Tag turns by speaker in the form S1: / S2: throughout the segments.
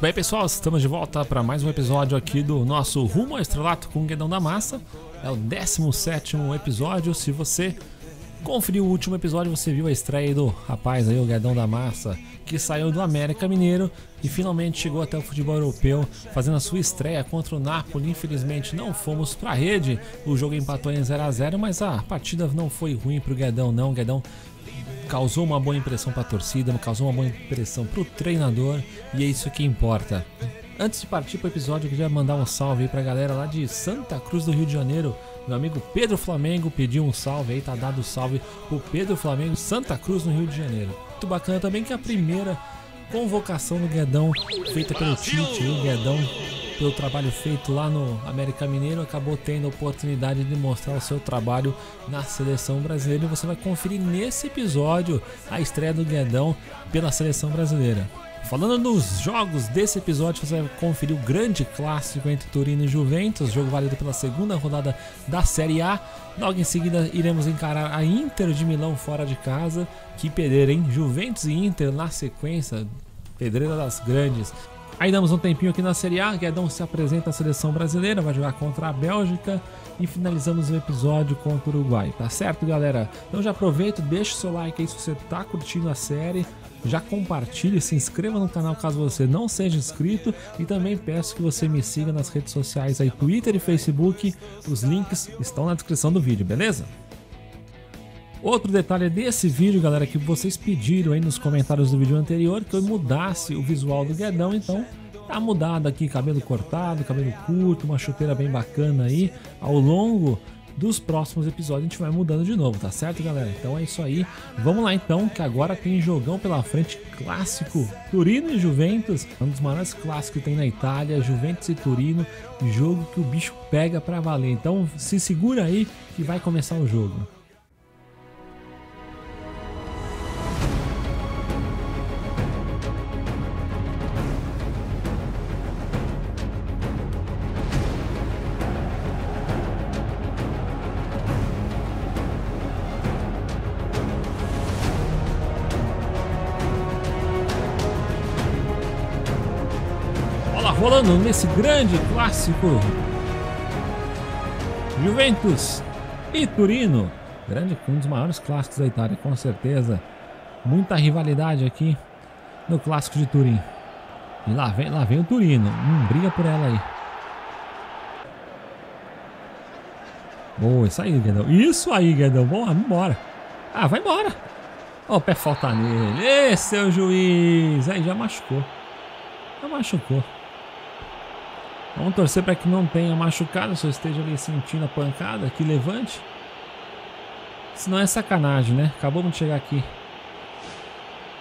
S1: Muito bem, pessoal, estamos de volta para mais um episódio aqui do nosso Rumo ao Estrelato com o Guedão da Massa. É o 17 episódio. Se você conferiu o último episódio, você viu a estreia do rapaz aí, o Guedão da Massa, que saiu do América Mineiro e finalmente chegou até o futebol europeu, fazendo a sua estreia contra o Napoli. Infelizmente não fomos para a rede, o jogo empatou em 0 a 0 mas a partida não foi ruim para o Guedão, não. O Guedão causou uma boa impressão para a torcida, causou uma boa impressão para o treinador e é isso que importa. Antes de partir para o episódio, eu queria mandar um salve para a galera lá de Santa Cruz do Rio de Janeiro. Meu amigo Pedro Flamengo pediu um salve aí, tá dado o salve pro Pedro Flamengo, Santa Cruz no Rio de Janeiro. Muito bacana também que a primeira convocação do Guedão feita pelo Tite, o Guedão pelo trabalho feito lá no América Mineiro, acabou tendo a oportunidade de mostrar o seu trabalho na seleção brasileira. E você vai conferir nesse episódio a estreia do Guedão pela seleção brasileira. Falando nos jogos desse episódio, você vai conferir o grande clássico entre Torino e Juventus, jogo válido pela segunda rodada da Série A. Logo em seguida, iremos encarar a Inter de Milão fora de casa. Que pedreira, hein? Juventus e Inter na sequência, pedreira das grandes. Aí damos um tempinho aqui na Série A, Guedão se apresenta à seleção brasileira, vai jogar contra a Bélgica e finalizamos o episódio contra o Uruguai, tá certo, galera? Então já aproveita, deixa o seu like aí se você tá curtindo a série, já compartilhe, se inscreva no canal caso você não seja inscrito e também peço que você me siga nas redes sociais aí, Twitter e Facebook, os links estão na descrição do vídeo, beleza? Outro detalhe desse vídeo, galera, que vocês pediram aí nos comentários do vídeo anterior que eu mudasse o visual do Guedão, então tá mudado aqui, cabelo cortado, cabelo curto, uma chuteira bem bacana aí. Ao longo dos próximos episódios a gente vai mudando de novo, tá certo, galera? Então é isso aí. Vamos lá então, que agora tem jogão pela frente clássico Turino e Juventus, um dos maiores clássicos que tem na Itália, Juventus e Turino, jogo que o bicho pega para valer. Então se segura aí que vai começar o jogo. Rolando nesse grande clássico. Juventus e Turino. Grande, um dos maiores clássicos da Itália, com certeza. Muita rivalidade aqui no clássico de Turim. E lá vem, lá vem o Turino. Hum, briga por ela aí. Boa, isso aí, Guedão. Isso aí, Guedão. Vamos embora. Ah, vai embora. O pé falta nele. Esse é o juiz. Aí já machucou. Já machucou. Vamos torcer para que não tenha machucado, eu esteja ali sentindo a pancada, que levante. Senão é sacanagem, né? Acabamos de chegar aqui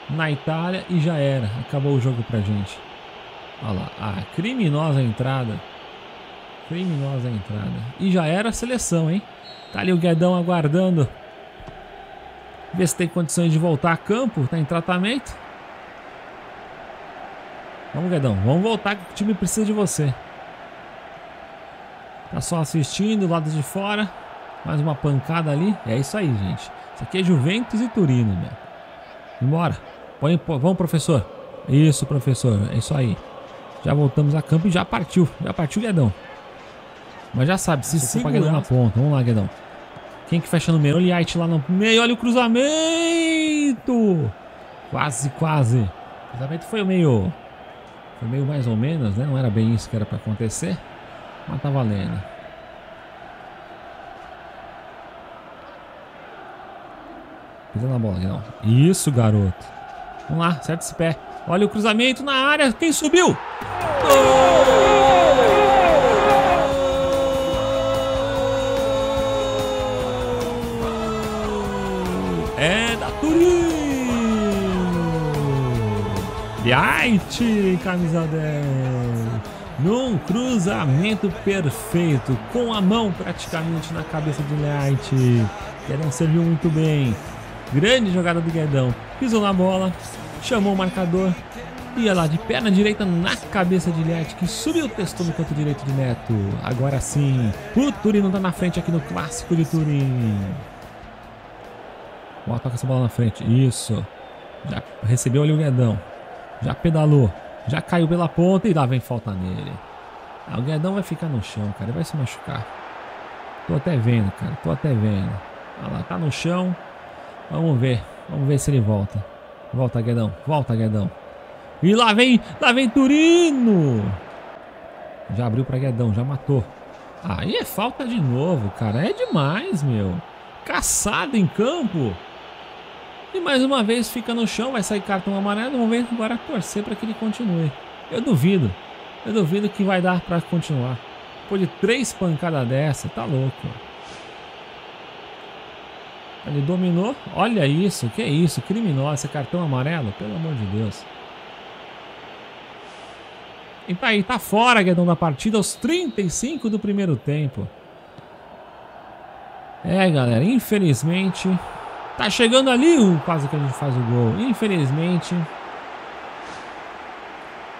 S1: na Itália e já era. Acabou o jogo pra gente. Olha lá, a criminosa entrada. Criminosa entrada. E já era a seleção, hein? Tá ali o Guedão aguardando. Ver se tem condições de voltar a campo. Tá em tratamento. Vamos, Guedão. Vamos voltar que o time precisa de você. Tá só assistindo, lado de fora. Mais uma pancada ali. É isso aí, gente. Isso aqui é Juventus e Turino, meu. Embora. Põe, vamos, professor. Isso, professor. É isso aí. Já voltamos a campo e já partiu. Já partiu, Guedão. Mas já sabe, se segura na ponta. Vamos lá, Guedão. Quem que fecha no meio? Olha lá no meio. Olha o cruzamento. Quase, quase. O cruzamento foi meio... Foi meio mais ou menos, né? Não era bem isso que era para acontecer. Mas tá valendo. Pisa na bola, não. Isso, garoto. Vamos lá, acerta esse pé. Olha o cruzamento na área. Quem subiu? Gol! É da Turino. Light, camisa 10 num cruzamento perfeito, com a mão praticamente na cabeça de Light. Guedão serviu muito bem. Grande jogada do Guedão. Pisou na bola, chamou o marcador. Ia lá de perna direita na cabeça de Light, que subiu o texto no canto direito de Neto. Agora sim, o Turino tá na frente aqui no clássico de Turim. Bota essa bola na frente. Isso. Já recebeu ali o Guedão. Já pedalou. Já caiu pela ponta e lá vem falta nele. O Guedão vai ficar no chão, cara. Ele vai se machucar. Tô até vendo, cara. Tô até vendo. Olha lá, tá no chão. Vamos ver. Vamos ver se ele volta. Volta, Guedão. Volta, Guedão. E lá vem, lá vem Turino. Já abriu pra Guedão, já matou. Aí é falta de novo, cara. É demais, meu. Caçado em campo. E mais uma vez fica no chão, vai sair cartão amarelo. Vamos ver agora torcer para que ele continue. Eu duvido. Eu duvido que vai dar para continuar. Depois de três pancadas dessa, tá louco. Ele dominou. Olha isso, que é isso? Criminoso, esse cartão amarelo, pelo amor de Deus. E tá aí, tá fora, Guedão, da partida aos 35 do primeiro tempo. É, galera, infelizmente Tá chegando ali o quase que a gente faz o gol. Infelizmente.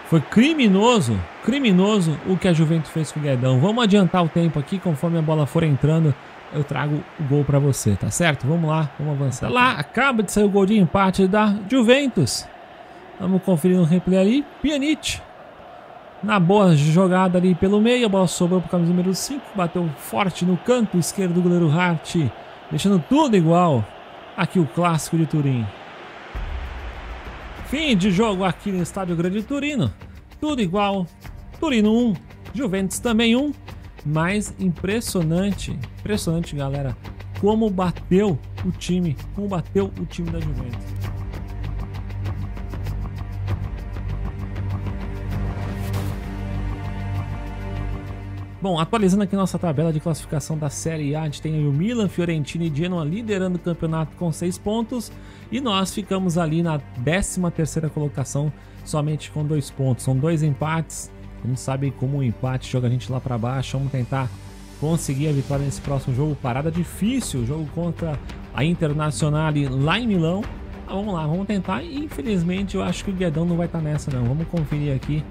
S1: Foi criminoso, criminoso o que a Juventus fez com o Guedão. Vamos adiantar o tempo aqui, conforme a bola for entrando, eu trago o gol para você, tá certo? Vamos lá, vamos avançar. Lá, acaba de sair o gol de empate da Juventus. Vamos conferir no replay ali. Pjanic. Na boa jogada ali pelo meio, a bola sobrou para o camisa número 5, bateu forte no canto esquerdo do goleiro Hart, deixando tudo igual. Aqui o clássico de Turim. Fim de jogo aqui no Estádio Grande Turino. Tudo igual. Turino 1, Juventus também 1. Mas impressionante, impressionante, galera, como bateu o time, como bateu o time da Juventus. Bom, atualizando aqui nossa tabela de classificação da Série A, a gente tem o Milan, Fiorentina e Genoa liderando o campeonato com 6 pontos e nós ficamos ali na 13ª colocação somente com 2 pontos. São dois empates, a gente sabe como o empate joga a gente lá para baixo, vamos tentar conseguir a vitória nesse próximo jogo. Parada difícil, jogo contra a Internacional lá em Milão. Ah, vamos lá, vamos tentar. Infelizmente eu acho que o Guedão não vai estar tá nessa não. Vamos conferir aqui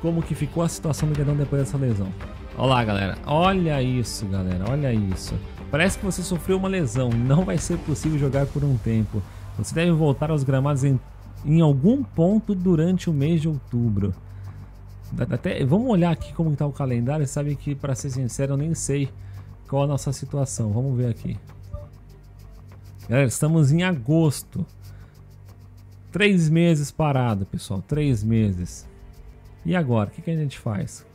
S1: como que ficou a situação do Guedão depois dessa lesão. Olha lá, galera. Olha isso, galera. Olha isso. Parece que você sofreu uma lesão. Não vai ser possível jogar por um tempo. Você deve voltar aos gramados em, em algum ponto durante o mês de outubro. Até, vamos olhar aqui como está o calendário. Sabe que, para ser sincero, eu nem sei qual a nossa situação. Vamos ver aqui. Galera, estamos em agosto. Três meses parado, pessoal. Três meses. E agora, o que, que a gente faz?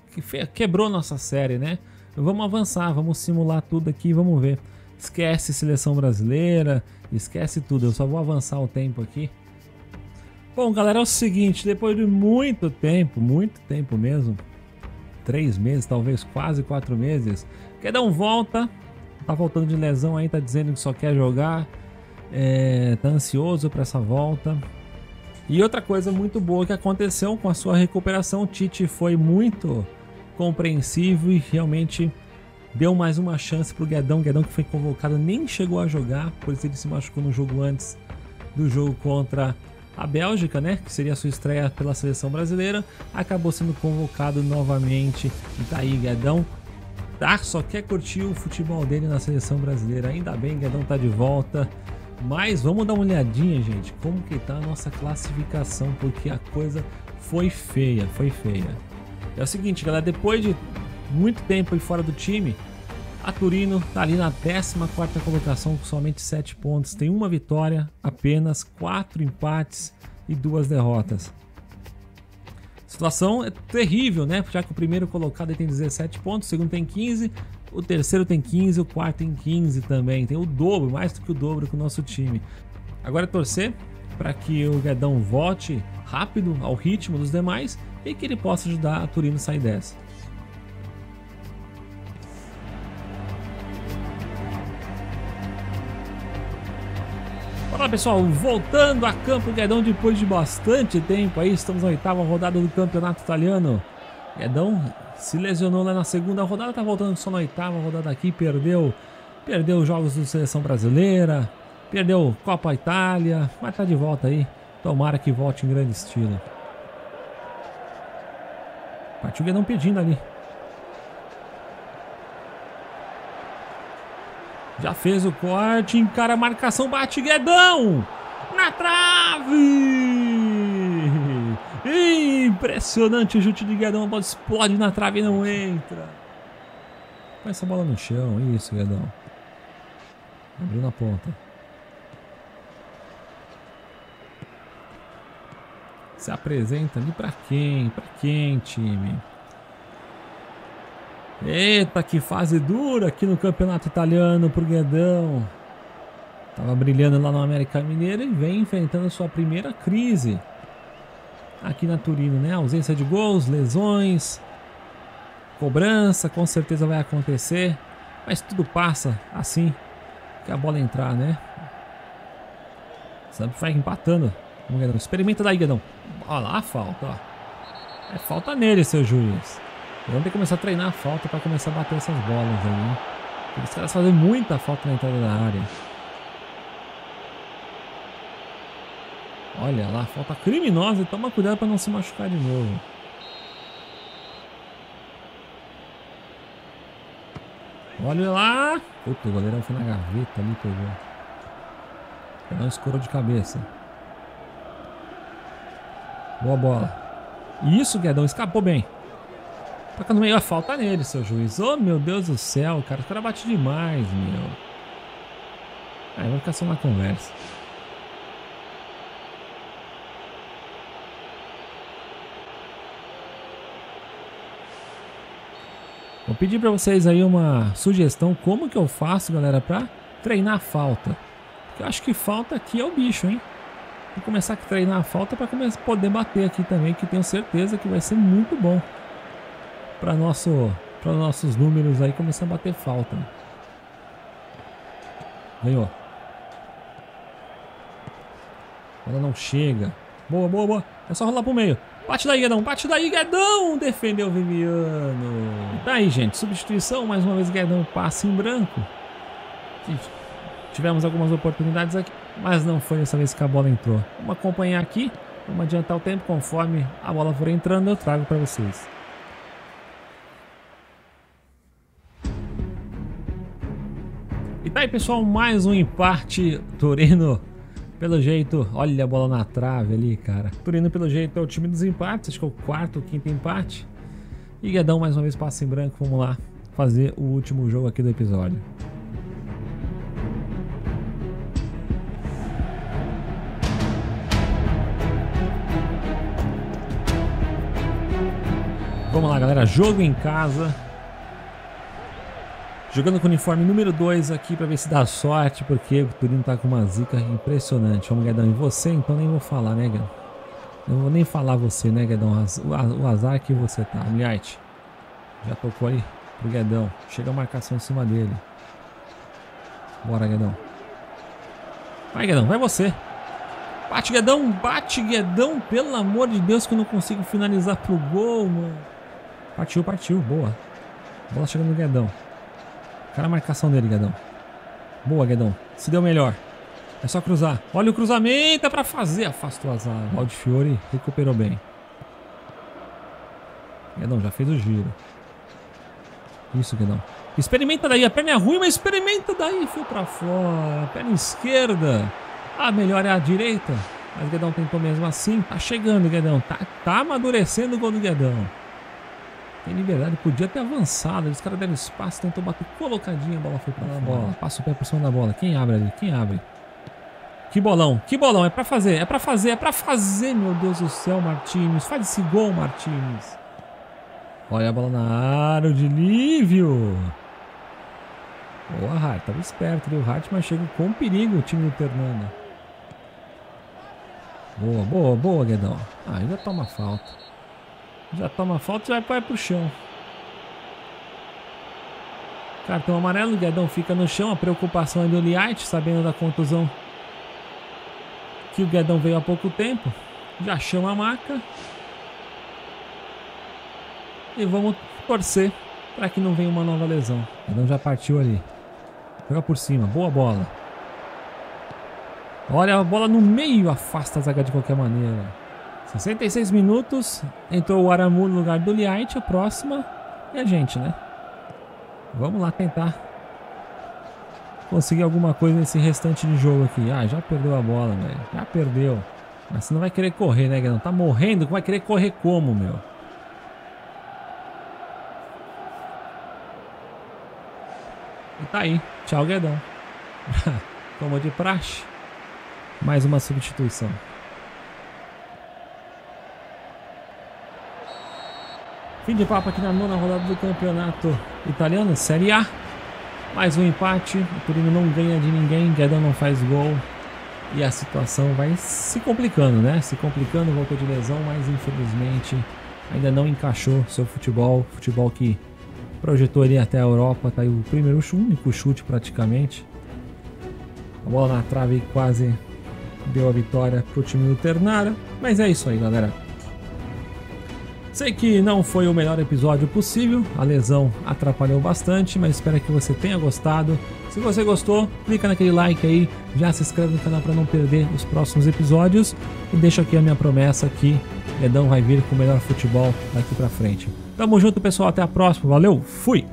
S1: Quebrou nossa série, né? Vamos avançar, vamos simular tudo aqui, vamos ver. Esquece seleção brasileira, esquece tudo. Eu só vou avançar o tempo aqui. Bom, galera, é o seguinte, depois de muito tempo, muito tempo mesmo, três meses, talvez quase quatro meses, quer um volta, tá voltando de lesão aí, tá dizendo que só quer jogar, é, tá ansioso para essa volta. E outra coisa muito boa que aconteceu com a sua recuperação, Tite foi muito compreensivo e realmente deu mais uma chance para o Guedão. Guedão que foi convocado nem chegou a jogar, pois ele se machucou no jogo antes do jogo contra a Bélgica, né? Que seria a sua estreia pela seleção brasileira. Acabou sendo convocado novamente. E tá aí, Guedão. Tá, só quer curtir o futebol dele na seleção brasileira. Ainda bem, Guedão tá de volta. Mas vamos dar uma olhadinha, gente, como que tá a nossa classificação, porque a coisa foi feia, foi feia. É o seguinte, galera, depois de muito tempo fora do time, a Turino tá ali na 14 colocação com somente 7 pontos, tem uma vitória, apenas 4 empates e duas derrotas. A situação é terrível, né? Já que o primeiro colocado tem 17 pontos, o segundo tem 15, o terceiro tem 15, o quarto tem 15 também. Tem o dobro, mais do que o dobro que o nosso time. Agora é torcer para que o Guedão volte rápido ao ritmo dos demais e que ele possa ajudar a Turino a sair dessa. Olá pessoal, voltando a campo Guedão depois de bastante tempo aí, estamos na oitava rodada do campeonato italiano. Guedão se lesionou lá na segunda rodada, tá voltando só na oitava rodada aqui, perdeu, perdeu os jogos da seleção brasileira, perdeu Copa Itália, mas tá de volta aí. Tomara que volte em grande estilo. Partiu o Guedão pedindo ali. Já fez o corte, encara a marcação, bate Guedão! Na trave! Impressionante o chute de Guedão. A bola explode na trave e não entra. Põe essa bola no chão. Isso, Guedão. Abriu na ponta. Se apresenta ali pra quem? Pra quem, time? Eita, que fase dura aqui no campeonato italiano pro Guedão. Tava brilhando lá no América Mineiro e vem enfrentando sua primeira crise. Aqui na Turino, né? Ausência de gols, lesões, cobrança, com certeza vai acontecer. Mas tudo passa assim que a bola entrar, né? Sempre vai empatando. Experimenta daí, Guedão. Olha lá a falta, ó. É falta nele, seu juiz. Vamos ter que começar a treinar a falta para começar a bater essas bolas aí. Né? Os caras fazem muita falta na entrada da área. Olha lá, falta criminosa toma cuidado para não se machucar de novo. Olha lá! Puta, o goleirão foi na gaveta ali, pegou. Pegou um escuro de cabeça. Boa bola. Isso, Guedão, escapou bem. Toca no meio a falta nele, seu juiz. Oh, meu Deus do céu, cara. O cara bate demais, meu. Aí vai ficar só na conversa. Vou pedir para vocês aí uma sugestão como que eu faço, galera, para treinar a falta. Porque eu acho que falta aqui é o bicho, hein? Vou começar a treinar a falta para poder bater aqui também, que tenho certeza que vai ser muito bom para nosso para nossos números aí começar a bater falta. Ganhou. Ela não chega. Boa, boa, boa. É só rolar pro meio. Bate daí, Guedão. Bate daí, Guedão. Defendeu Viviano. Tá aí, gente. Substituição. Mais uma vez, Guedão passa em branco. Tivemos algumas oportunidades aqui, mas não foi dessa vez que a bola entrou. Vamos acompanhar aqui. Vamos adiantar o tempo conforme a bola for entrando. Eu trago para vocês. E tá aí, pessoal, mais um empate. Torino, pelo jeito, olha a bola na trave ali, cara. Torino, pelo jeito, é o time dos empates. Acho que é o quarto ou quinto empate. E Guedão, mais uma vez, passa em branco. Vamos lá fazer o último jogo aqui do episódio. Vamos lá, galera. Jogo em casa. Jogando com o uniforme número 2 aqui para ver se dá sorte, porque o Turino tá com uma zica impressionante. Vamos, Guedão. E você, então, nem vou falar, né, Guedão? Não vou nem falar você, né, Guedão? O azar que você tá. Miliarte. Já tocou aí pro Guedão. Chega a marcação em cima dele. Bora, Guedão. Vai, Guedão. Vai você. Bate, Guedão. Bate, Guedão. Pelo amor de Deus que eu não consigo finalizar pro gol, mano. Partiu, partiu. Boa. Bola chegando no Guedão. Cara a marcação dele, Guedão. Boa, Guedão. Se deu melhor. É só cruzar. Olha o cruzamento, é pra fazer. Afasta o azar. Valde Fiore recuperou bem. Guedão já fez o giro. Isso, Guedão. Experimenta daí. A perna é ruim, mas experimenta daí. Fio pra fora. A perna esquerda. A melhor é a direita. Mas Guedão tentou mesmo assim. Tá chegando, Guedão. Tá, tá amadurecendo o gol do Guedão. Tem liberdade, podia ter avançado. Os caras deram espaço, tentou bater colocadinha, a bola foi pra lá. Bola, passa o pé por cima da bola. Quem abre ali? Quem abre? Que bolão, que bolão, é pra fazer, é pra fazer, é pra fazer, meu Deus do céu, Martins. Faz esse gol, Martins. Olha a bola na área, de Lívio. Boa, Hart, tava esperto ali o Hart, mas chega com perigo o time do Fernando. Boa, boa, boa, Guedão. Ah, ainda toma falta. Já toma falta e já vai pro chão. Cartão amarelo, Guedão fica no chão. A preocupação é do Light, sabendo da contusão que o Guedão veio há pouco tempo. Já chama a maca. E vamos torcer para que não venha uma nova lesão. Guedão já partiu ali. Joga por cima, boa bola. Olha a bola no meio, afasta a zaga de qualquer maneira. 66 minutos, entrou o Aramu no lugar do Light, a próxima é a gente, né? Vamos lá tentar conseguir alguma coisa nesse restante de jogo aqui. Ah, já perdeu a bola, velho. Já perdeu. Mas você não vai querer correr, né, Guedão? Tá morrendo, vai querer correr como, meu? E tá aí. Tchau, Guedão. Como de praxe. Mais uma substituição. Fim de papo aqui na nona rodada do campeonato italiano, Série A. Mais um empate, o Torino não ganha de ninguém, Guedão não faz gol. E a situação vai se complicando, né? Se complicando, voltou de lesão, mas infelizmente ainda não encaixou seu futebol. Futebol que projetou ele até a Europa, tá aí o primeiro chute, único chute praticamente. A bola na trave quase deu a vitória pro time do Ternara. Mas é isso aí, galera. Sei que não foi o melhor episódio possível, a lesão atrapalhou bastante, mas espero que você tenha gostado. Se você gostou, clica naquele like aí, já se inscreve no canal para não perder os próximos episódios e deixa aqui a minha promessa que Edão vai vir com o melhor futebol daqui para frente. Tamo junto, pessoal, até a próxima. Valeu, fui!